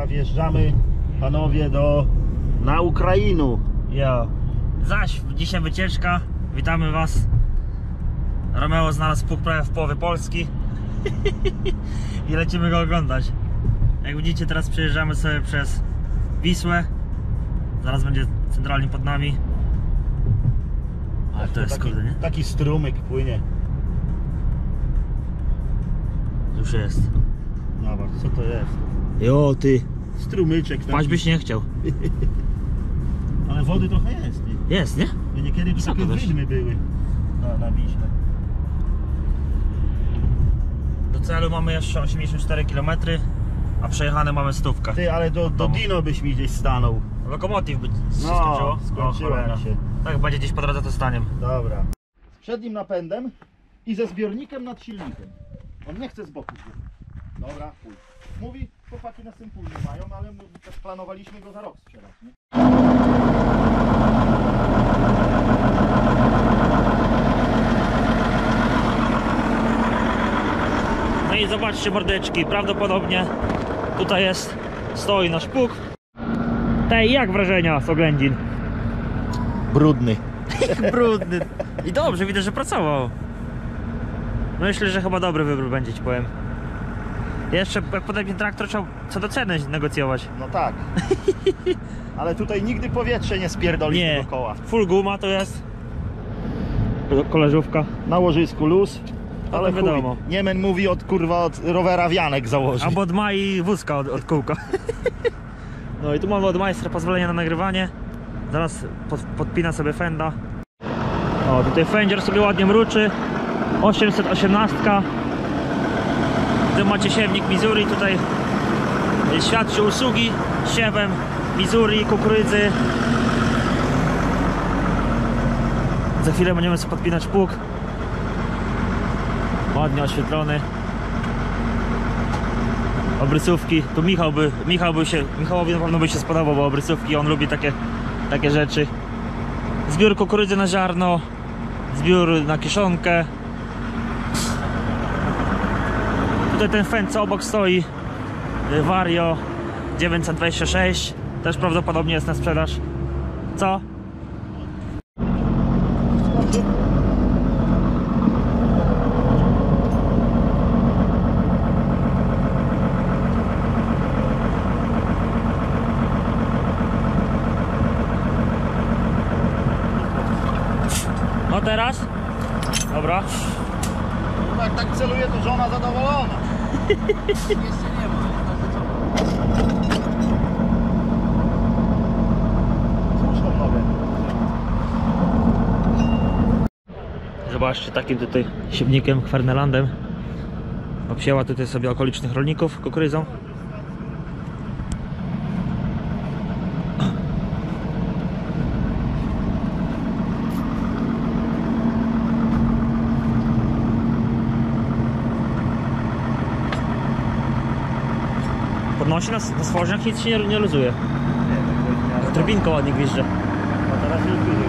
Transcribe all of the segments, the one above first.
Dobra, wjeżdżamy panowie do na Ukrainę. Jo. Zaś, dzisiaj wycieczka. Witamy Was. Romeo znalazł puk prawie w połowie Polski. I lecimy go oglądać. Jak widzicie, teraz przejeżdżamy sobie przez Wisłę. Zaraz będzie centralnie pod nami. Ale to jest taki, kurde, nie? taki strumyk płynie. Już jest. Zobacz, co to jest? Jo, ty. Strumyczek taki. Paść byś nie chciał. Ale wody trochę jest. nie? Jest, nie? Bo Niekiedy tu takie wiesz? wydmy były na, na Wiśle. Do celu mamy jeszcze 84 km, a przejechane mamy stówkę. Ty, ale do, do domu. Dino byś mi gdzieś stanął. Lokomotyw by się No, skończyło. cholera. mi się. Tak, będzie gdzieś po drodze to staniem. Dobra. Z przednim napędem i ze zbiornikiem nad silnikiem. On nie chce z boku. Dobra, pójdź. Mówi, chłopaki na tym później mają, ale my też planowaliśmy go za rok sprzedać, nie? No i zobaczcie mordeczki, prawdopodobnie tutaj jest, stoi nasz puk. Tej, jak wrażenia z oględzin? Brudny. Brudny. I dobrze, widzę, że pracował. Myślę, że chyba dobry wybór będzie, ci powiem. Jeszcze podejmie traktor, trzeba co do ceny negocjować. No tak. Ale tutaj nigdy powietrze nie spierdoli Nie. z tego koła. Full guma to jest. Koleżówka. Na łożysku luz. Ale to chuj. wiadomo. Niemen mówi od kurwa od rowera wianek założy. Albo od Mai wózka od, od kółka. No i tu mamy od majstra pozwolenie na nagrywanie. Zaraz pod, podpina sobie fenda. O, tutaj fędzior sobie ładnie mruczy. 818. Tu macie siewnik Missouri. Tutaj świadczy usługi siewem Missouri, kukurydzy. Za chwilę będziemy sobie podpinać pług. Ładnie oświetlony obrysówki. Tu Michał by, Michał by się, Michałowi na pewno by się spodobał, bo obrysówki, on lubi takie, takie rzeczy. Zbiór kukurydzy na ziarno, zbiór na kiszonkę. Tutaj ten fen, co obok stoi, y, Vario 926, też prawdopodobnie jest na sprzedaż. Co? No teraz? Dobra. No Jak tak celuje, to żona zadowolona. Słuszną nogę. Zobaczcie, takim tutaj siewnikiem, Kwernelandem obsięła tutaj sobie okolicznych rolników kukurydzą. Podnosi nas na stworzeniach, nic się nie, nie luzuje. Trybinka ładnie gwizdże. No teraz już wyżej.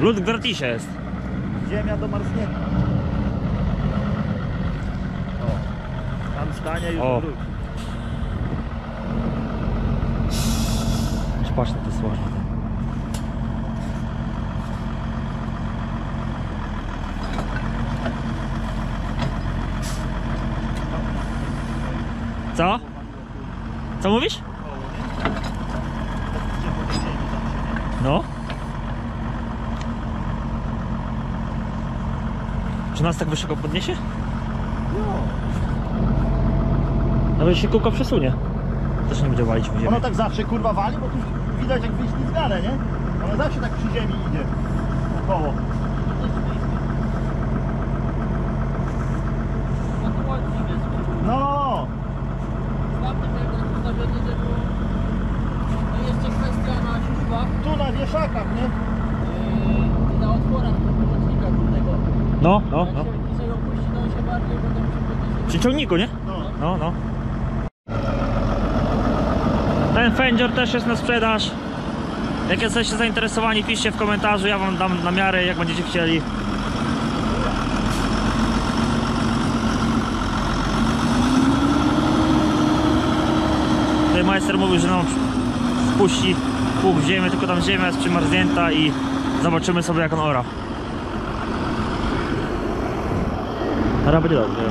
Lód w gratisie jest. Ziemia do marznięcia. O. Tam stanie już O. wróci. Patrz na te stworzenia. Co? Co mówisz? No. Czy nas tak wyższego podniesie? Nawet się kółko przesunie. Też nie będzie walić w ziemię. Ono tak zawsze kurwa wali, bo tu widać jak wyślizgane, nie? Ono zawsze tak przy ziemi idzie. Około. No, no, no. Przy ciągniku, nie? No, no. no. Ten Fender też jest na sprzedaż. Jak jesteście zainteresowani, piszcie w komentarzu, ja wam dam na miarę, jak będziecie chcieli. Tutaj majster mówił, że nam wpuści pół w ziemię, tylko tam ziemia jest przymarznięta i zobaczymy sobie jak on ora. Teraz będzie dobrze.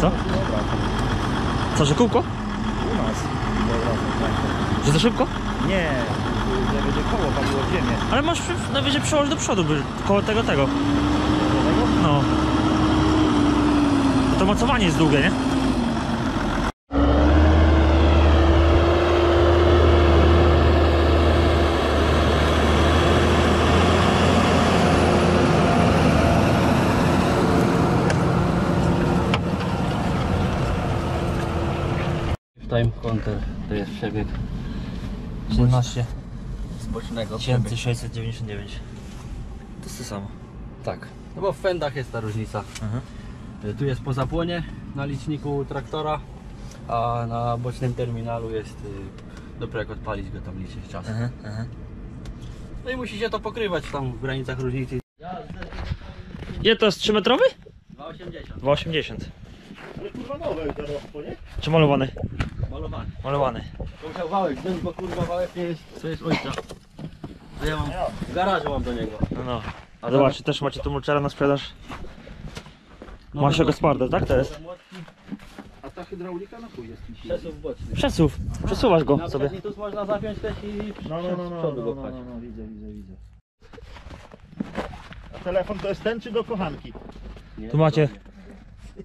Co? Co, że kółko? U nas. Że za szybko? Nie, nie będzie koło paliło w ziemię. Ale masz przy, najwyżej przełożyć do przodu, by koło tego tego. No. To mocowanie jest długie, nie? To jest przebieg 17 z bocznego. przebieg. 1699. To jest to samo. Tak. No bo w fendach jest ta różnica. Mhm. Y, Tu jest po zapłonie na liczniku traktora, a na bocznym terminalu jest y, dopiero jak odpalić go tam liczyć czas. Mhm, mhm. No i musi się to pokrywać tam w granicach różnicy. Ile to jest 3 metrowy? 2,80. 2,80. Ale kurwa nowe zarosło, nie? Czy malowany? Malowany. Malowany. To musiał wałek zdjąć, bo kurwa wałek nie jest, co jest ojca. To ja mam, w garażu mam do niego. No no. A zobaczcie, też macie tu mulczera na sprzedaż. No, Masz no, Gasparda, tak to jest? A ta hydraulika na chuj jest. Przesuw boczny. Przesuw. Przesuwasz go Na sobie. przedni tu można zapiąć też i No, no, no, z no, przodu no, go no, pchać. no, no, widzę, widzę, widzę. A telefon to jest ten czy do kochanki? Nie, Tu macie.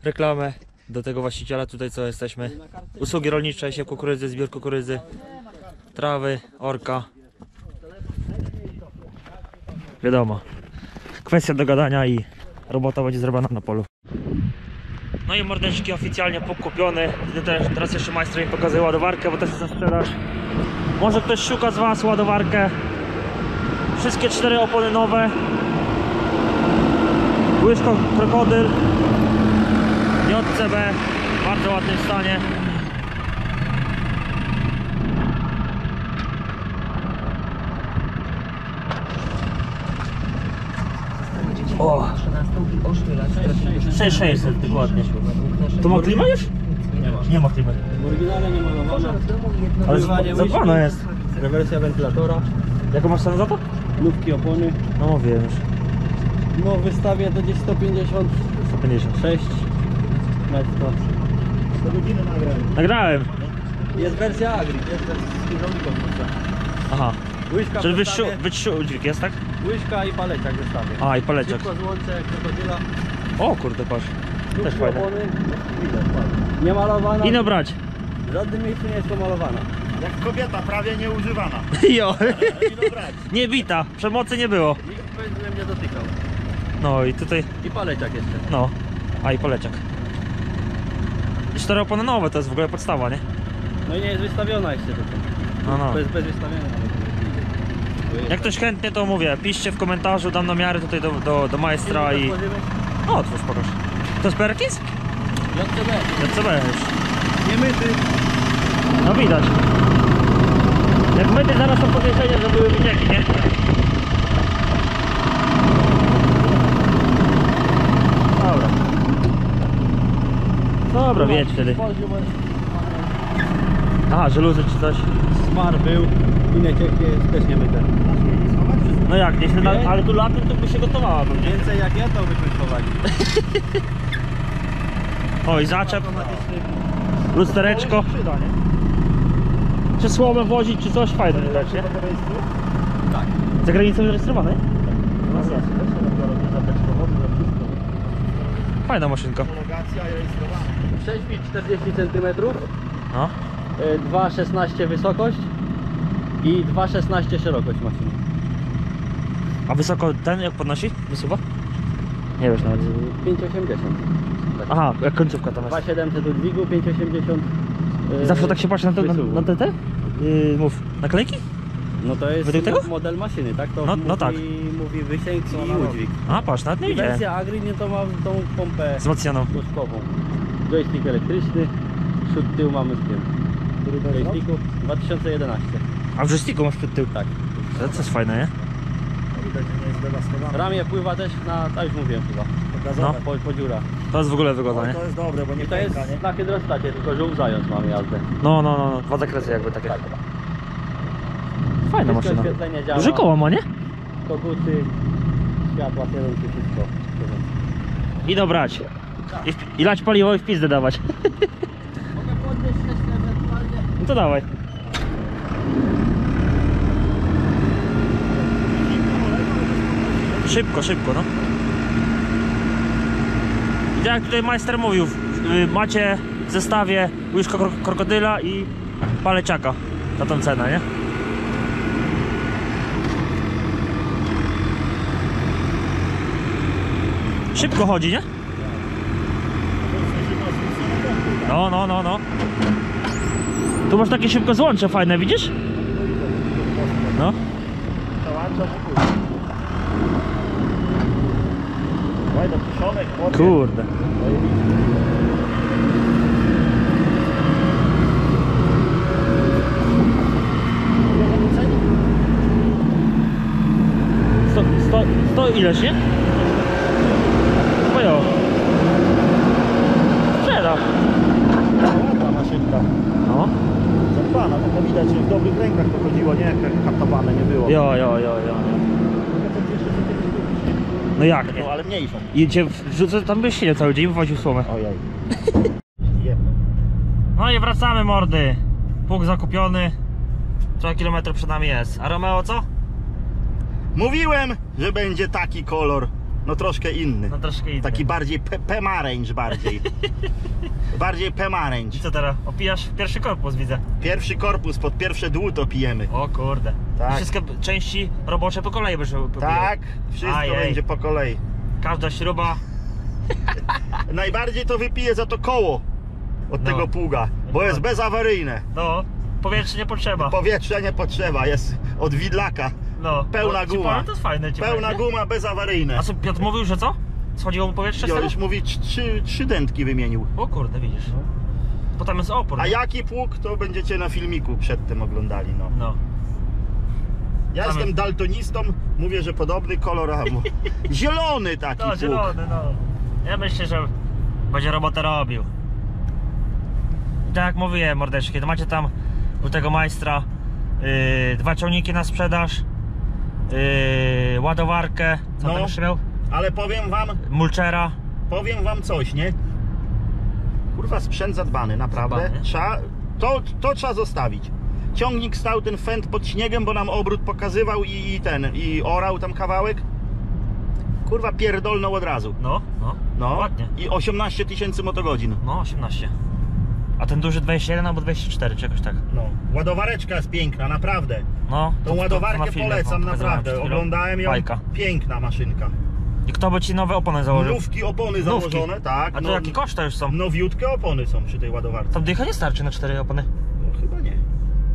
Reklamę do tego właściciela tutaj co jesteśmy. Usługi rolnicze, siew kukurydzy, zbiór kukurydzy, trawy, orka. Wiadomo. Kwestia dogadania i robota będzie zrobiona na polu. No i mordeczki oficjalnie pokupiony. Teraz, jeszcze majster mi pokazuje ładowarkę, bo też jest sprzedaż. Może ktoś szuka z Was ładowarkę. Wszystkie cztery opony nowe. Łyżko krokodyl. JCB w bardzo ładnym stanie. O! 6600 dokładnie. To ma klima już? Nie ma. Nie ma klimy. W oryginale nie malowana. Ale zadbana łyżki. jest. Rewersja wentylatora, Jaką masz cenę za to? nówki opony. No mówiłem już. No wystawię to gdzieś 156 150. netto. Do godziny nagrałem. Nagrałem. Jest wersja Agri, jest wersja z wrzuca. Aha. Łyżka Czyli wyższy, wyższy dźwig jest, tak? łyżka i paleciak wystawię. A i paleczek. Szybko złączę krokodyla. O kurde, patrz. Też fajne. Nie malowana. I no brać. W żadnym miejscu nie jest pomalowana. Jak kobieta, prawie nieużywana. Jo. Ino brać. Nie bita, przemocy nie było. Nikt mnie dotykał. No i tutaj, I paleciak jeszcze. no. A i poleciak. Cztery opony nowe to jest w ogóle podstawa, nie? No i nie jest wystawiona jeszcze tego. No, no. Bez, bez wystawienia nawet. Jak ktoś chętnie to mówię, piszcie w komentarzu, dam namiary tutaj do, do, do majstra i... O, otwórz, pokaż. To jest Perkins? JCB. JCB już. Nie myty. No widać. Jak myty zaraz są podejrzenia, że były wycieki, nie? Dobra. Dobra, wiedź wtedy. Aha, żeluzy czy coś. Smar był i nie cieknie, też nie myte. No jak, gdzieś na, ale tu latem to by się gotowała pewnie. Więcej jak ja to byśmy schowali. O i zaczep, lustereczko. Nie? Czy słomę wozić, czy coś fajne widać, nie? To rejestruje? Tak. Za granicą zarejestrowane? Nie. Fajna maszynka. Rejestrowana. 6 feet 40 cm, No. 2,16 wysokość i 2,16 szerokość maszyny. A wysoko ten jak podnosi? Wysuwa? Nie wiesz nawet. 5,80. Tak. Aha, jak końcówka tam jest. 2,700 do dźwigu, 5,80. yy, Zawsze tak się patrzy na te, na, wysuwu. na te, te? Yy, mów, naklejki? No to jest Według tego? model maszyny, tak? To No- mówi, no tak. mówi wysięg i udźwig. A patrz, nawet nie I widziałem. wersja Agri nie to ma tą pompę łuskową. Joystick elektryczny, przód tył mamy w tym. Który to jest rok? Joysticku 2011. A w joysticku masz przed tył. Tak. To, jest fajne, nie? widać, że nie jest dewastowane. Ramię pływa też na, tak już mówiłem chyba, Pokazowe. po, po dziurach. To jest w ogóle No, wygoda, nie? to jest dobre, bo nie I to jest pęka, nie? na hydrostacie, tylko że łzając mamy jazdę. No, no, no, no. dwa zakresy jakby takie. Tak. Fajna Wszystko maszyna. oświetlenie działa. Duże koło ma, nie? Koguty, światła, kierunki, wszystko. Idę brać. I, w, I lać paliwo i w pizdę dawać. Mogę podnieść. No to dawaj. Szybko, szybko, no. I jak tutaj majster mówił, y, macie w zestawie łyżko krok- krokodyla i paleciaka za tą cenę, nie? Szybko chodzi, nie? No, no, no, no. Tu masz takie szybko złącze fajne, widzisz? No. Kurde. Sto, sto, sto ileż, nie? Mojo. Sprzeda. Ładna maszynka. No. Zadbana, to widać, że w dobrych rękach to chodziło, nie? Jak katowane nie było. Jo, jo, jo, jo. No jak No, ale mniejszą. I cię wrzucę, tam byś siedział cały dzień, wywoził słomę. Ojej. No i wracamy mordy. Pług zakupiony. Trochę kilometrów przed nami jest. A Romeo co? Mówiłem, że będzie taki kolor. No troszkę inny. No troszkę inny. Taki bardziej pe pemaręcz bardziej. bardziej pemaręcz. I co teraz? Opijasz pierwszy korpus widzę. Pierwszy korpus, pod pierwsze dłuto pijemy. O kurde. Tak. I Wszystkie części robocze po kolei będziesz. Tak, wszystko Ajej. będzie po kolei. Każda śruba. Najbardziej to wypiję za to koło od No. tego pługa, bo jest bezawaryjne. No, powietrze nie potrzeba. Powietrza nie potrzeba, jest od widlaka. No. pełna No, guma. powiem, To jest fajne. Ci Pełna powiem, guma bezawaryjne. A co Piotr mówił, że co? Schodziło mu powietrze tego? już mówi trzy, trzy dętki wymienił. O kurde, widzisz. Potem jest opór. A jaki pług to będziecie na filmiku przedtem oglądali. No. No. Ja Mamy- jestem daltonistą, mówię, że podobny kolor, a mu- zielony taki No, pług. zielony, no. Ja myślę, że będzie robotę robił. I tak jak mówiłem, mordeczki, to macie tam u tego majstra yy, dwa ciągniki na sprzedaż, yy, ładowarkę, co No. tam jeszcze miał? Ale powiem wam, Mulchera. powiem wam coś, nie? Kurwa, sprzęt zadbany, naprawdę. Zadbany. Trzeba, to, to trzeba zostawić. Ciągnik stał ten fend pod śniegiem, bo nam obrót pokazywał i, i ten, i orał tam kawałek. Kurwa, pierdolnął od razu. No, no, No, ładnie. i 18 tysięcy motogodzin. No, 18. A ten duży 21 albo 24, czy jakoś tak. No, ładowareczka jest piękna, naprawdę. No, Tą to- to- to ładowarkę na polecam, no, naprawdę. Oglądałem ją. Bajka. Piękna maszynka. I kto by ci nowe opony założył? Nówki, opony Nówki. założone, tak. A to jakie koszta już są? Nowiutkie opony są przy tej ładowarce. Tam dycha nie starczy na 4 opony. No, chyba nie.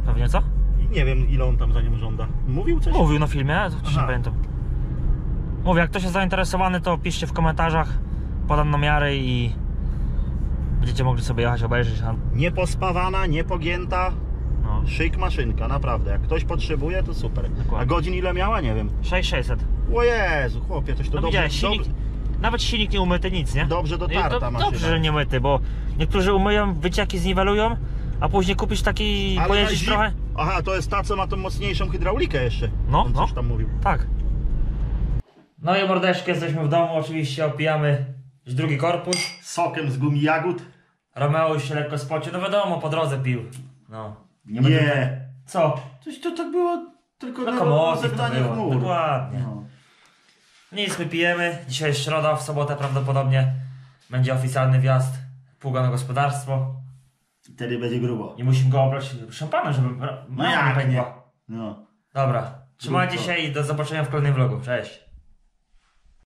Pewnie co? I nie wiem ile on tam za nią żąda. Mówił coś? Mówił na filmie, ja coś nie pamiętam. Mówię, jak ktoś jest zainteresowany, to piszcie w komentarzach, podam namiary i będziecie mogli sobie jechać, obejrzeć. a- Niepospawana, niepogięta. No, Szyk maszynka, naprawdę. Jak ktoś potrzebuje, to super. Dokładnie. A godzin ile miała? Nie wiem. 6600. O Jezu, chłopie, coś to No dobrze, silnik, dobrze, nawet silnik nie umyty, nic, nie? dobrze No dotarta maszyna. dobrze, że nie myty, bo niektórzy umyją, wycieki zniwelują, a później kupisz taki, Ale zim- trochę. Aha, to jest ta, co ma tą mocniejszą hydraulikę jeszcze. No, On no. coś tam mówił. Tak. No i mordeczki, jesteśmy w domu, oczywiście opijamy już drugi korpus. Sokiem z gumi jagód? Romeo już się lekko spocił, no wiadomo, po drodze pił. No. Nie. będę- Co? Coś to tak było tylko na to rozegnanie było, chmur. dokładnie. No. Nic, my pijemy. Dzisiaj jest środa, w sobotę prawdopodobnie będzie oficjalny wjazd pługa na gospodarstwo. Wtedy będzie grubo. Nie musimy go obrać szampanem, żeby No mama jak nie nie? No. Dobra, trzymajcie się i do zobaczenia w kolejnym vlogu. Cześć.